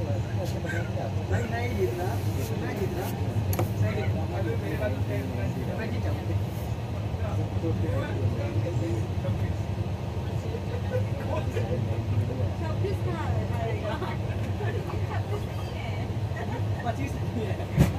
नहीं नहीं जीतना मैं जीतना मैं जीतना मेरे पास मैं जीता छब्बीस कहाँ है पच्चीस है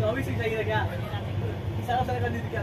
चौबीस चाहिए क्या? सारा सारा कर दी क्या